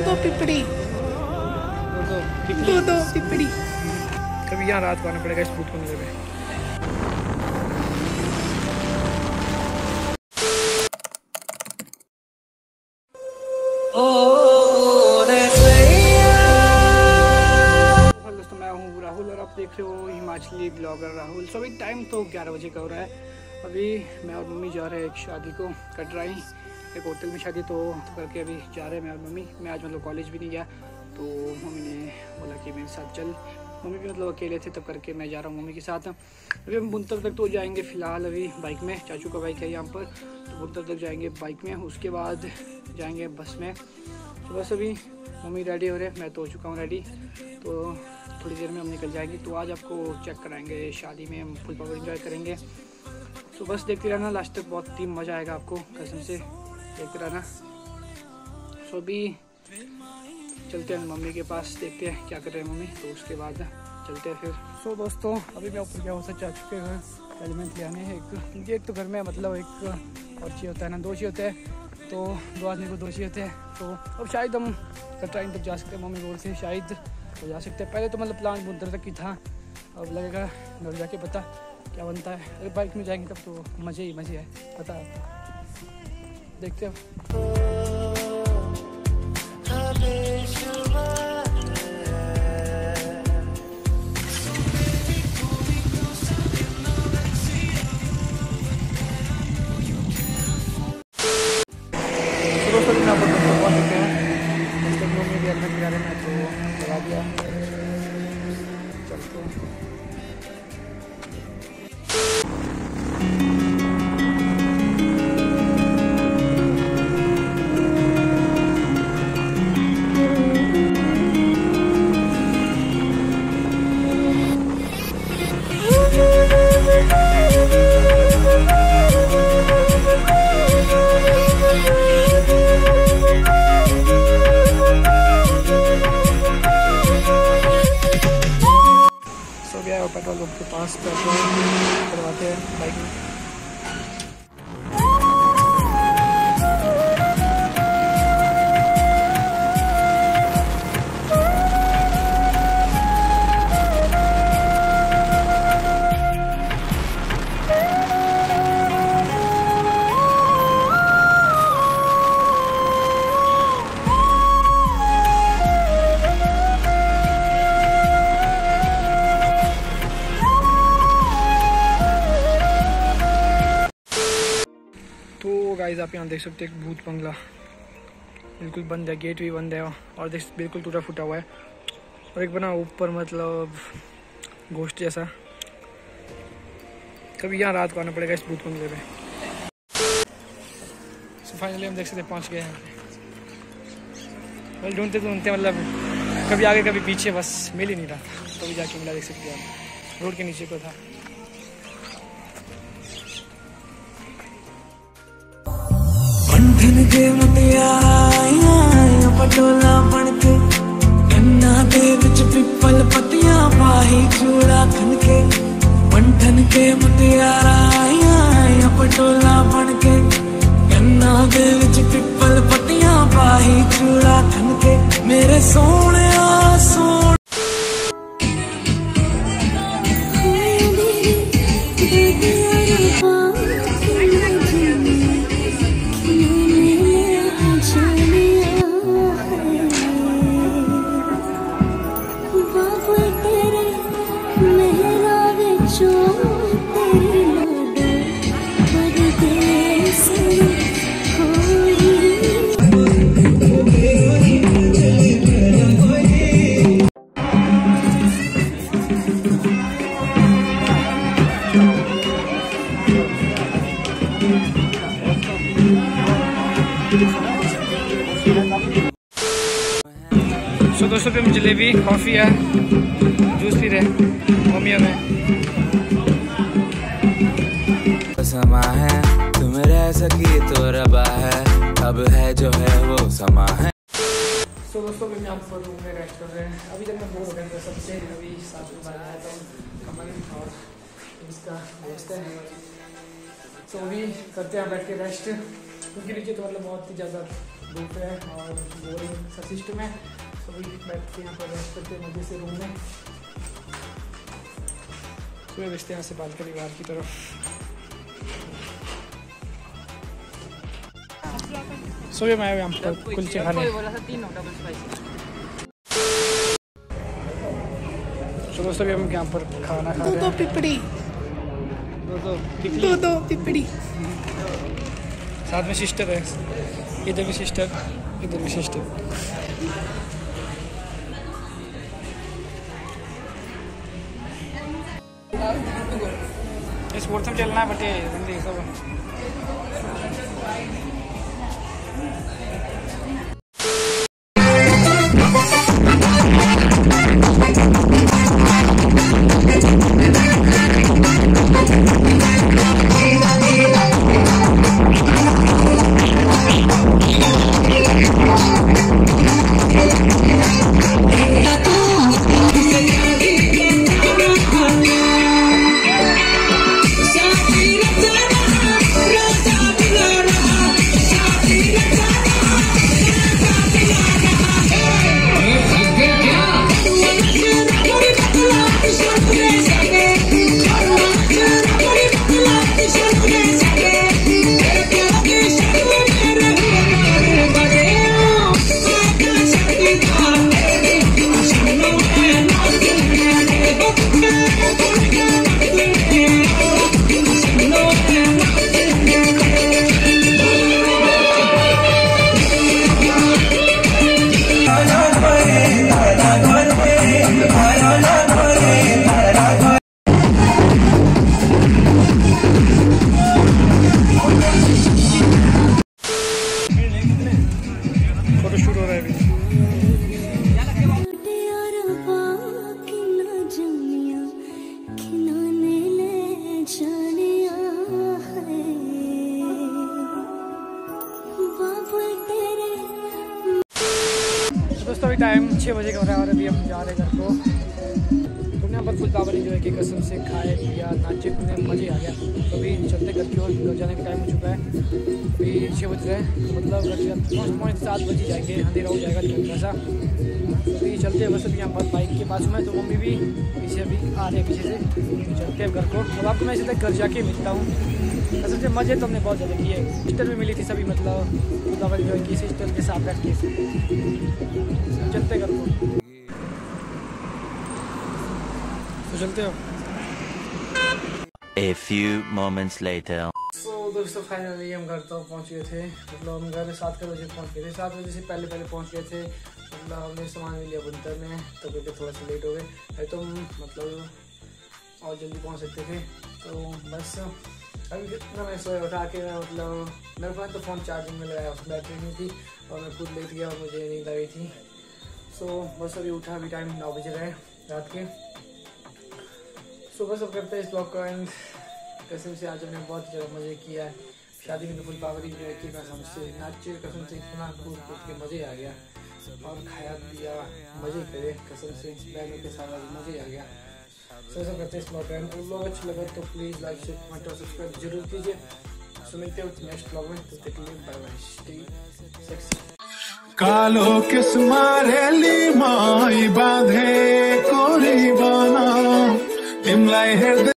दो पिपड़ी। दो दो पिपड़ी। कभी यहाँ रात को आना पड़ेगा इस भूत बंगले में दोस्तों मैं हूँ राहुल और आप देख रहे हो हिमाचली ब्लॉगर राहुल। सो अभी टाइम तो 11 बजे का हो रहा है। अभी मैं और मम्मी जा रहे हैं एक शादी को कटराई। एक होटल में शादी तो करके अभी जा रहे हैं मैं और मम्मी। मैं आज मतलब कॉलेज भी नहीं गया तो मम्मी ने बोला कि मेरे साथ चल। मम्मी भी मतलब अकेले थे, तब करके मैं जा रहा हूँ मम्मी के साथ। अभी हम बुनतर तक तो जाएँगे फ़िलहाल अभी बाइक में। चाचू का बाइक है यहाँ पर तो बुनतर तक जाएँगे बाइक में। उसके बाद जाएँगे बस में। तो बस अभी मम्मी रेडी हो रहे मैं तो हो चुका हूँ रेडी तो थोड़ी देर में हम निकल जाएँगे। तो आज आपको चेक कराएँगे, शादी में हम फुल पावर इन्जॉय करेंगे। तो बस देखते रहना लास्ट तक बहुत ही मज़ा आएगा आपको, कसम से। देखते रहना सो अभी चलते हैं मम्मी के पास, देखते हैं क्या कर रहे हैं मम्मी। तो उसके बाद चलते हैं फिर। सो दोस्तों, अभी मैं ऊपर क्या हो सकता चाचू के घर एलिमेंट ले आने एक क्योंकि एक तो घर में मतलब एक और चाहिए होता है ना, दो चाहिए होते हैं। तो दो आदमी को दो चाहिए होते हैं। तो अब शायद हम कटराइन तक जा सकते हैं मम्मी बोल से, शायद तो जा सकते हैं। पहले तो मतलब प्लान बुंदर तक ही था, अब लगेगा घर जाके पता क्या बनता है। अगर बाइक में जाएँगे तब तो मज़े ही मज़े है, पता है। देखते हैं सुबह सुबह मैं आपको डॉक्टर पहुँच चुके हैं उसके में भी हेलमेट लगा रहे हैं तो लगा दिया पेट्रोल पंप के पास पेट्रोल करवाते हैं बाइक में। गाइस आप यहाँ देख सकते हैं भूत बंगला। बिल्कुल बंद है, गेट भी बंद है, और देख बिल्कुल टूटा फूटा हुआ है। और एक बना ऊपर मतलब गोश्त जैसा। कभी यहाँ रात को आना पड़ेगा इस भूत बंगले में सो फाइनली हम देख सकते पहुँच गए हैं ढूंढते ढूंढते मतलब कभी आगे, कभी पीछे, बस मिल ही नहीं रहा। तो जाके मिला, देख सकते हैं रोड के नीचे को था। के मुंडिया पटोला बनके के, गन्ना दे पिपल पत्तियाँ पाही चूड़ा खन के के मुंडिया पटोला बनके के दे विच पिपल सौ रुपये में जलेबी कॉफ़ी है जूस पी रहे मम्मी हमें समा है तुम रह सकी तो रबा है अब है जो है वो समा है। सो दोस्तों अभी मैं आपको रूम में रेस्ट कर रहे हैं। अभी जब मैं बोर हो गया था सबसे अभी साथ में बनाया था कमल और इसका दोस्त है। सो अभी करते हैं बैठ के रेस्ट क्योंकि नीचे तो मतलब बहुत ही ज़्यादा धूप है और बोरिंग सा सिस्टम है। के यहाँ हैं मज़े से रूम में सुबह हैं यहाँ से बालकनी बाहर की तरफ़ सुबह मैं यहाँ पर कुलचे खाने तो दोस्तों अभी हम यहाँ पर खाना खा रहे हैं पिपड़ी दो दो दो पिपड़ी साथ में सिस्टर है इधर भी सिस्टर इधर भी सिस्टर में चलना बटे सब। अभी टाइम छः बजे का हो रहा है और अभी हम जा रहे हैं घर को। तुमने यहाँ पर फुल पावर इंजॉय की कसम से खाए, पिया नाचे कूदे मज़े आ गया। तो अभी चलते घर की ओर, घर जाने का टाइम हो चुका है। अभी छः बज रहे हैं तो मतलब पहुँच पहुँच सात बजे जाएँगे, अंधेरा हो जाएगा निकल सा। तो अभी चलते हैं बस अभी यहाँ पर बाइक के पास में तो मम्मी भी पीछे अभी आ रहे हैं पीछे से। तो चलते हैं घर को। अब आपको मैं सीधे घर जाके मिलता हूँ। असल से मज़े तो हमने बहुत ज़्यादा किए। सिस्टर भी मिली थी सभी मतलब फुल पावर इंजॉय की सिस्टर के साथ बैठ के। चलते घर को। तो चलते हो। A few moments later. तो दोस्तों फाइनली हम घर तो पहुँच गए थे। मतलब हम घर सात बजे पहुँच गए थे। सात बजे से पहले पहले पहुँच गए थे। मतलब हमने सामान भी लिया बुनकर में तो क्योंकि थोड़ा सा लेट हो गए। तो हम मतलब और जल्दी पहुँच सकते थे। तो बस अभी कितना मैं सोया उठा के मैं मतलब मेरे पास तो फ़ोन चार्जिंग में लगाया उसमें बैटरी नहीं थी और मैं खुद लेट गया और मुझे आ गई थी। सो so, बस अभी उठा अभी टाइम नौ बजे रहे रात के। सुबह सब करते हैं इस ब्लॉग का एंड कसम से आज हमने बहुत ज़्यादा मज़े किया है। शादी में तो फुल पावर जो की कसम से नाचे कसम से इतना कूद कूद के मज़े आ गया। और खाया पिया मज़े करे कसम से बहनों के साथ मज़े आ गया। सो सब करते हैं इस ब्लॉग का एंड ब्लॉग अच्छा लगा तो प्लीज़ लाइक शेयर कमेंट और सब्सक्राइब ज़रूर कीजिए। सो मिलते हैं नेक्स्ट ब्लॉग में। तो लिए बाय बाय स्टे सेक्सी कालो किस्मा रैली माई बांधे कोरी बाना इमलाई हृदय